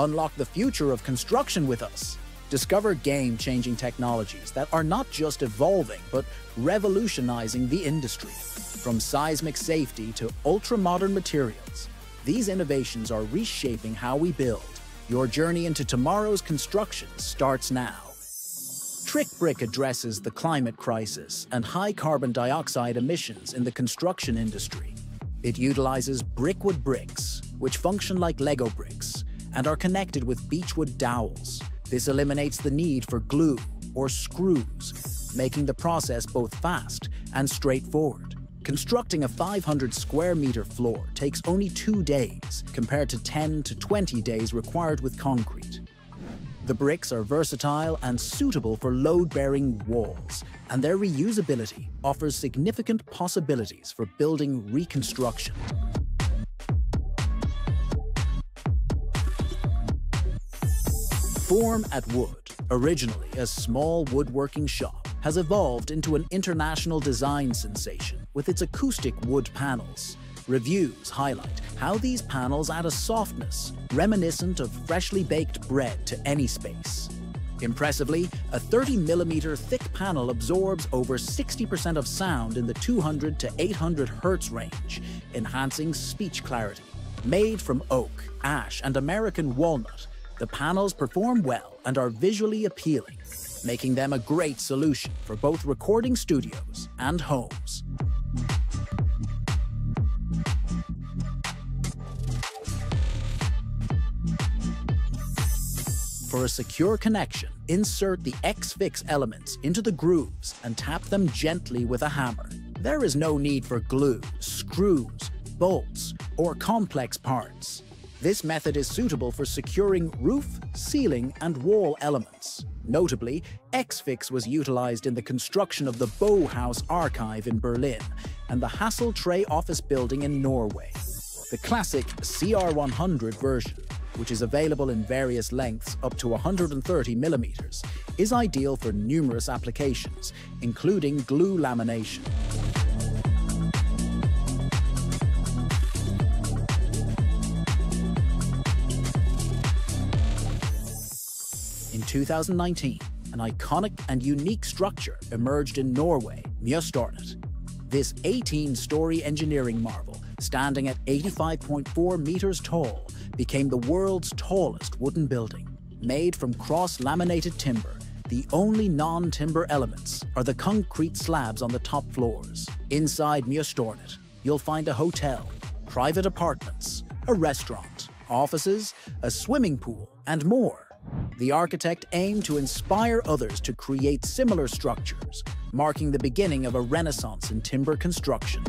Unlock the future of construction with us. Discover game-changing technologies that are not just evolving, but revolutionizing the industry. From seismic safety to ultra-modern materials, these innovations are reshaping how we build. Your journey into tomorrow's construction starts now. Trick Brick addresses the climate crisis and high carbon dioxide emissions in the construction industry. It utilizes brickwood bricks, which function like Lego bricks and are connected with beechwood dowels. This eliminates the need for glue or screws, making the process both fast and straightforward. Constructing a 500 square meter floor takes only two days compared to 10 to 20 days required with concrete. The bricks are versatile and suitable for load-bearing walls, and their reusability offers significant possibilities for building reconstruction. Form at Wood, originally a small woodworking shop, has evolved into an international design sensation with its acoustic wood panels. Reviews highlight how these panels add a softness reminiscent of freshly baked bread to any space. Impressively, a 30mm thick panel absorbs over 60% of sound in the 200 to 800 Hz range, enhancing speech clarity. Made from oak, ash, and American walnut, the panels perform well and are visually appealing, making them a great solution for both recording studios and homes. For a secure connection, insert the X-Fix elements into the grooves and tap them gently with a hammer. There is no need for glue, screws, bolts, or complex parts. This method is suitable for securing roof, ceiling, and wall elements. Notably, X-Fix was utilized in the construction of the Bauhaus Archive in Berlin and the Hassel Tray office building in Norway. The classic CR100 version which is available in various lengths up to 130 millimeters, is ideal for numerous applications, including glue lamination. 2019, an iconic and unique structure emerged in Norway, Mjøstårnet. This 18-story engineering marvel, standing at 85.4 meters tall, became the world's tallest wooden building. Made from cross-laminated timber, the only non-timber elements are the concrete slabs on the top floors. Inside Mjøstårnet, you'll find a hotel, private apartments, a restaurant, offices, a swimming pool, and more. The architect aimed to inspire others to create similar structures, marking the beginning of a renaissance in timber construction.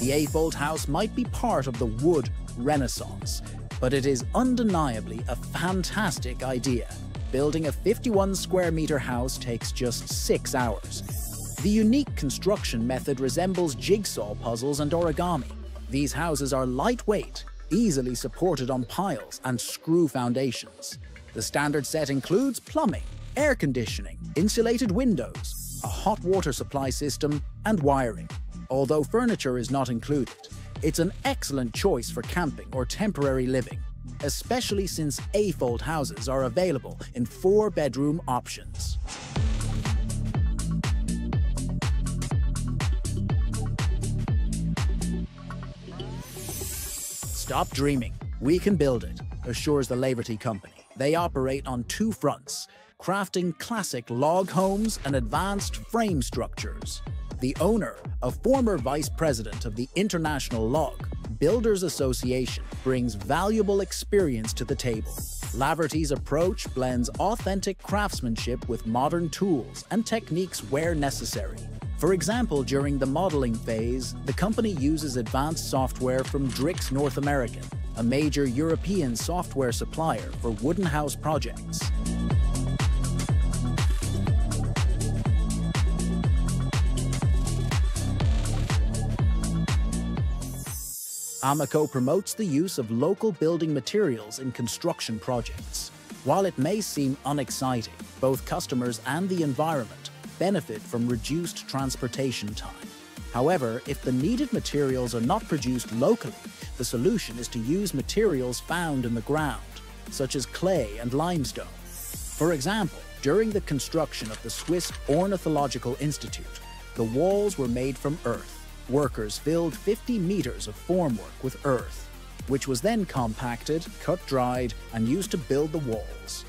The Eifold House might be part of the wood renaissance, but it is undeniably a fantastic idea. Building a 51 square meter house takes just six hours. The unique construction method resembles jigsaw puzzles and origami. These houses are lightweight, easily supported on piles and screw foundations. The standard set includes plumbing, air conditioning, insulated windows, a hot water supply system, and wiring. Although furniture is not included, it's an excellent choice for camping or temporary living, especially since A-fold houses are available in four-bedroom options. Stop dreaming. We can build it, assures the Laverty Company. They operate on two fronts, crafting classic log homes and advanced frame structures the owner, a former vice president of the International Log Builders Association, brings valuable experience to the table. Laverty's approach blends authentic craftsmanship with modern tools and techniques where necessary. For example, during the modeling phase, the company uses advanced software from Dietrich's North American, a major European software supplier for wooden house projects. Amàco promotes the use of local building materials in construction projects. While it may seem unexciting, both customers and the environment benefit from reduced transportation time. However, if the needed materials are not produced locally, the solution is to use materials found in the ground, such as clay and limestone. For example, during the construction of the Swiss Ornithological Institute, the walls were made from earth. Workers filled 50 meters of formwork with earth, which was then compacted, cut dried, and used to build the walls.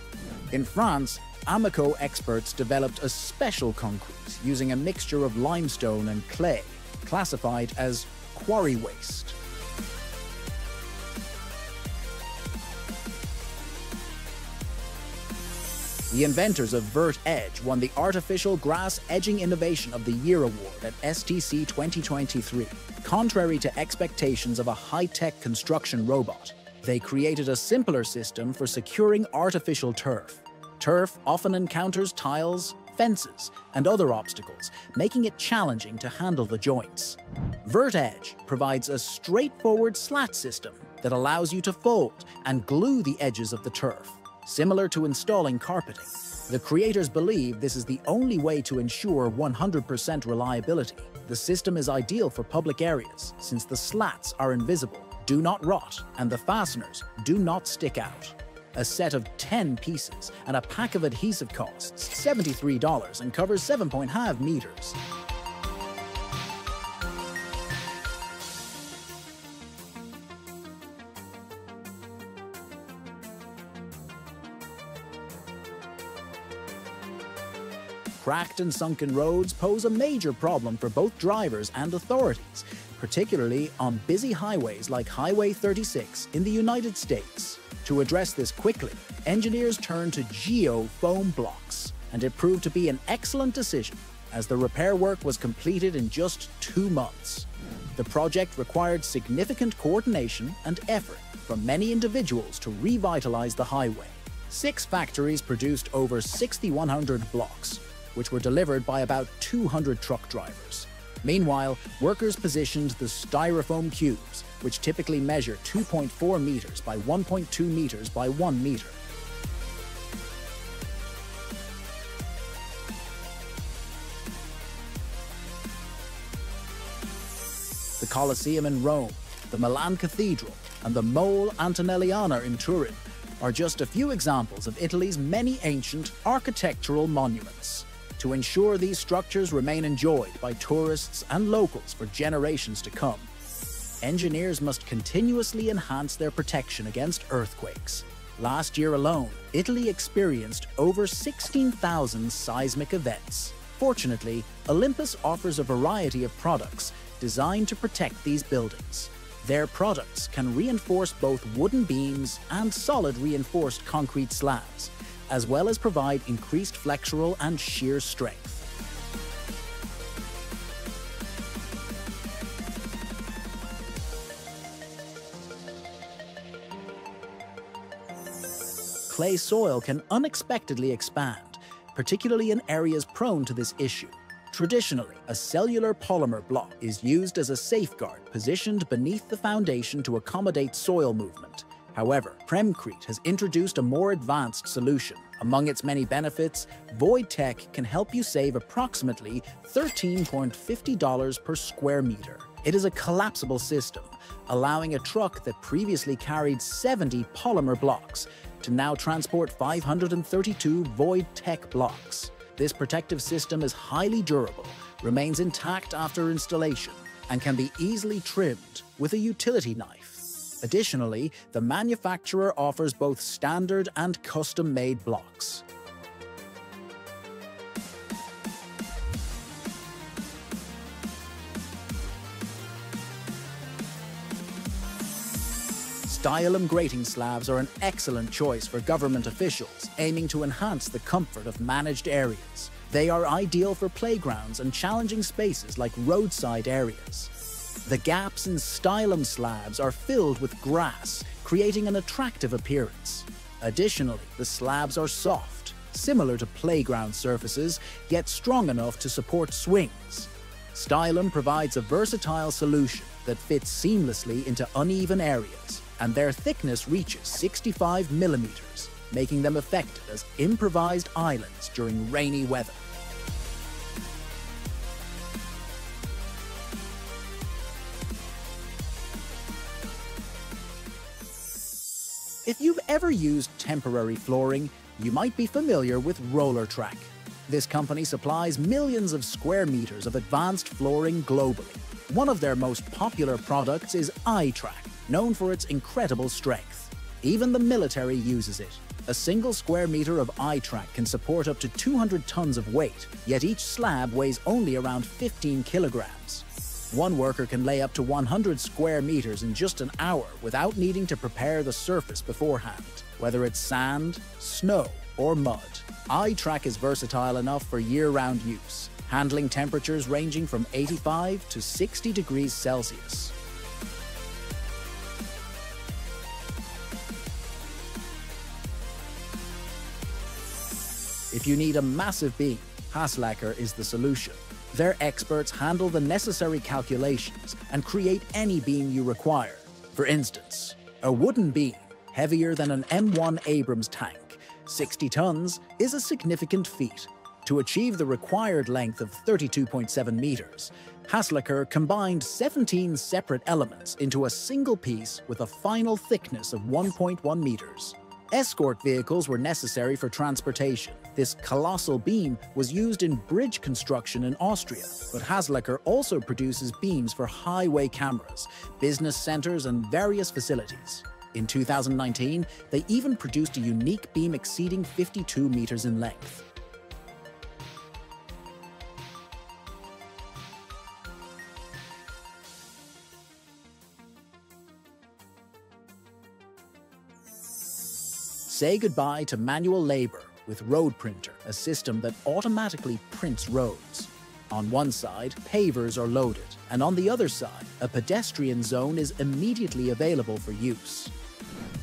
In France, Amàco experts developed a special concrete using a mixture of limestone and clay, classified as quarry waste. The inventors of Vert Edge won the Artificial Grass Edging Innovation of the Year award at STC 2023. Contrary to expectations of a high-tech construction robot, they created a simpler system for securing artificial turf. Turf often encounters tiles, fences, and other obstacles, making it challenging to handle the joints. Vert Edge provides a straightforward slat system that allows you to fold and glue the edges of the turf similar to installing carpeting. The creators believe this is the only way to ensure 100% reliability. The system is ideal for public areas since the slats are invisible, do not rot, and the fasteners do not stick out. A set of 10 pieces and a pack of adhesive costs $73 and covers 7.5 meters. Cracked and sunken roads pose a major problem for both drivers and authorities, particularly on busy highways like Highway 36 in the United States. To address this quickly, engineers turned to geo foam blocks, and it proved to be an excellent decision as the repair work was completed in just two months. The project required significant coordination and effort from many individuals to revitalize the highway. Six factories produced over 6,100 blocks, which were delivered by about 200 truck drivers. Meanwhile, workers positioned the styrofoam cubes, which typically measure 2.4 meters by 1.2 meters by 1 meter. The Colosseum in Rome, the Milan Cathedral, and the Mole Antonelliana in Turin are just a few examples of Italy's many ancient architectural monuments to ensure these structures remain enjoyed by tourists and locals for generations to come. Engineers must continuously enhance their protection against earthquakes. Last year alone, Italy experienced over 16,000 seismic events. Fortunately, Olympus offers a variety of products designed to protect these buildings. Their products can reinforce both wooden beams and solid reinforced concrete slabs, as well as provide increased flexural and shear strength. Clay soil can unexpectedly expand, particularly in areas prone to this issue. Traditionally, a cellular polymer block is used as a safeguard positioned beneath the foundation to accommodate soil movement. However, Premcrete has introduced a more advanced solution. Among its many benefits, VOID-TEK can help you save approximately $13.50 per square meter. It is a collapsible system, allowing a truck that previously carried 70 polymer blocks to now transport 532 VOID-TEK blocks. This protective system is highly durable, remains intact after installation, and can be easily trimmed with a utility knife. Additionally, the manufacturer offers both standard and custom-made blocks. Stilum grating slabs are an excellent choice for government officials aiming to enhance the comfort of managed areas. They are ideal for playgrounds and challenging spaces like roadside areas. The gaps in Stilum slabs are filled with grass, creating an attractive appearance. Additionally, the slabs are soft, similar to playground surfaces, yet strong enough to support swings. Stilum provides a versatile solution that fits seamlessly into uneven areas, and their thickness reaches 65 millimeters, making them effective as improvised islands during rainy weather. If you've ever used temporary flooring, you might be familiar with Roller-Trac. This company supplies millions of square meters of advanced flooring globally. One of their most popular products is I-Trac, known for its incredible strength. Even the military uses it. A single square meter of I-Trac can support up to 200 tons of weight, yet each slab weighs only around 15 kilograms. One worker can lay up to 100 square meters in just an hour without needing to prepare the surface beforehand, whether it's sand, snow, or mud. I-Trac is versatile enough for year-round use, handling temperatures ranging from 85 to 60 degrees Celsius. If you need a massive beam, Haslacher is the solution. Their experts handle the necessary calculations and create any beam you require. For instance, a wooden beam, heavier than an M1 Abrams tank, 60 tons, is a significant feat. To achieve the required length of 32.7 meters, Haslacher combined 17 separate elements into a single piece with a final thickness of 1.1 meters. Escort vehicles were necessary for transportation. This colossal beam was used in bridge construction in Austria, but Haslacher also produces beams for highway cameras, business centers, and various facilities. In 2019, they even produced a unique beam exceeding 52 meters in length. Say goodbye to manual labor with RoadPrinter, a system that automatically prints roads. On one side, pavers are loaded, and on the other side, a pedestrian zone is immediately available for use.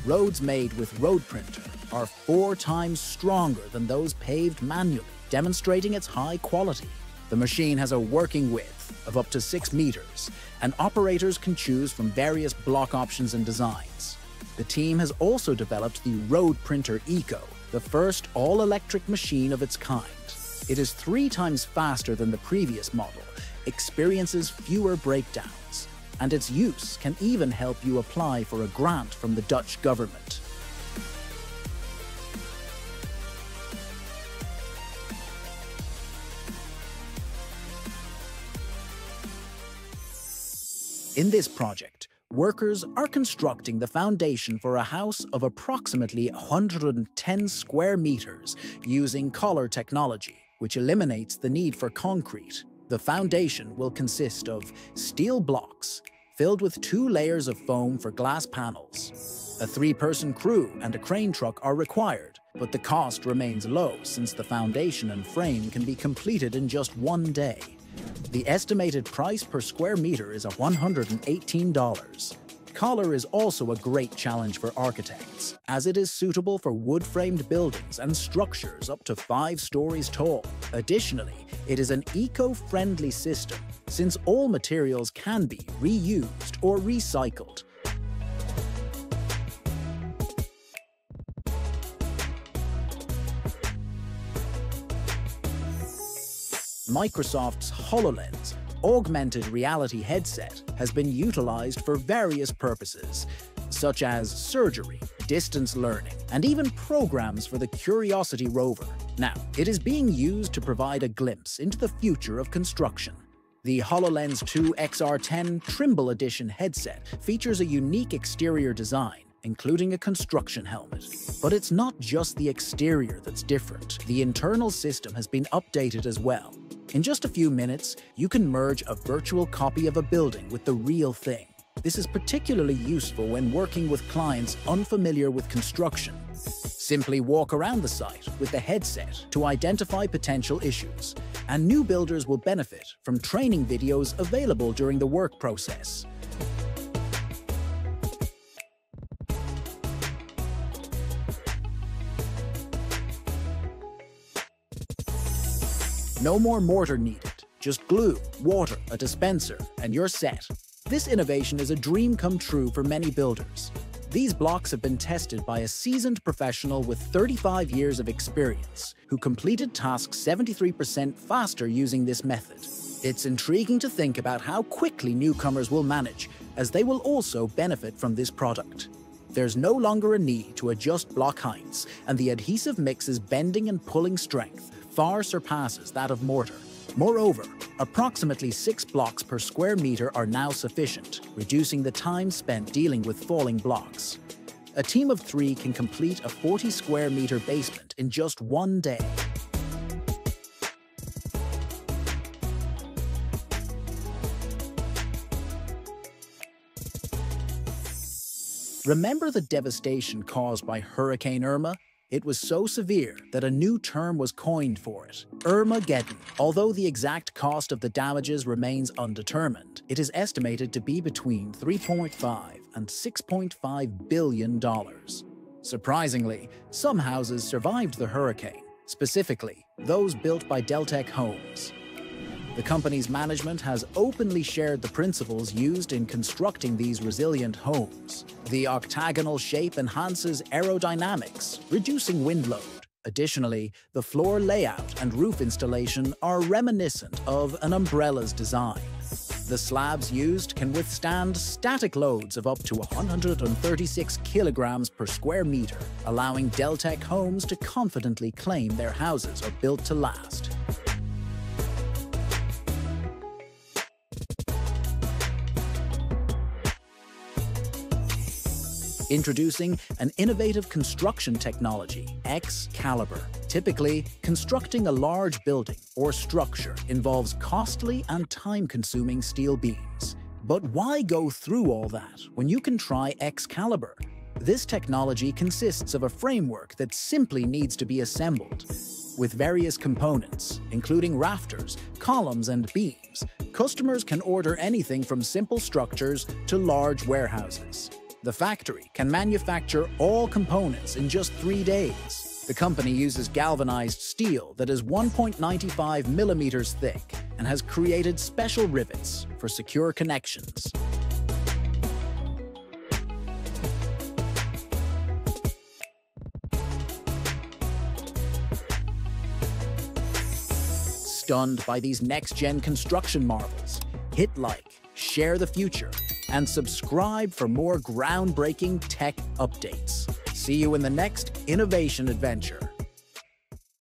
Roads made with RoadPrinter are four times stronger than those paved manually, demonstrating its high quality. The machine has a working width of up to 6 meters, and operators can choose from various block options and designs. The team has also developed the RoadPrinter Eco, the first all-electric machine of its kind. It is three times faster than the previous model, experiences fewer breakdowns, and its use can even help you apply for a grant from the Dutch government. In this project, workers are constructing the foundation for a house of approximately 110 square meters using collar technology, which eliminates the need for concrete. The foundation will consist of steel blocks filled with two layers of foam for glass panels. A three-person crew and a crane truck are required, but the cost remains low since the foundation and frame can be completed in just one day. The estimated price per square meter is $118. Collar is also a great challenge for architects, as it is suitable for wood-framed buildings and structures up to five stories tall. Additionally, it is an eco-friendly system, since all materials can be reused or recycled, Microsoft's HoloLens augmented reality headset has been utilized for various purposes, such as surgery, distance learning, and even programs for the Curiosity rover. Now, it is being used to provide a glimpse into the future of construction. The HoloLens 2 XR10 Trimble Edition headset features a unique exterior design, including a construction helmet. But it's not just the exterior that's different. The internal system has been updated as well, in just a few minutes, you can merge a virtual copy of a building with the real thing. This is particularly useful when working with clients unfamiliar with construction. Simply walk around the site with the headset to identify potential issues, and new builders will benefit from training videos available during the work process. No more mortar needed, just glue, water, a dispenser, and you're set. This innovation is a dream come true for many builders. These blocks have been tested by a seasoned professional with 35 years of experience, who completed tasks 73% faster using this method. It's intriguing to think about how quickly newcomers will manage, as they will also benefit from this product. There's no longer a need to adjust block heights, and the adhesive mix's bending and pulling strength far surpasses that of mortar. Moreover, approximately six blocks per square meter are now sufficient, reducing the time spent dealing with falling blocks. A team of three can complete a 40 square meter basement in just one day. Remember the devastation caused by Hurricane Irma? It was so severe that a new term was coined for it, Irmageddon. Although the exact cost of the damages remains undetermined, it is estimated to be between 3.5 and 6.5 billion dollars. Surprisingly, some houses survived the hurricane, specifically those built by Deltec Homes. The company's management has openly shared the principles used in constructing these resilient homes. The octagonal shape enhances aerodynamics, reducing wind load. Additionally, the floor layout and roof installation are reminiscent of an umbrella's design. The slabs used can withstand static loads of up to 136 kilograms per square meter, allowing Deltec homes to confidently claim their houses are built to last. Introducing an innovative construction technology, X-Caliber. Typically, constructing a large building or structure involves costly and time-consuming steel beams. But why go through all that when you can try X-Caliber? This technology consists of a framework that simply needs to be assembled. With various components, including rafters, columns, and beams, customers can order anything from simple structures to large warehouses. The factory can manufacture all components in just three days. The company uses galvanized steel that is 1.95 millimeters thick and has created special rivets for secure connections. Stunned by these next-gen construction marvels, hit like, share the future, and subscribe for more groundbreaking tech updates. See you in the next innovation adventure.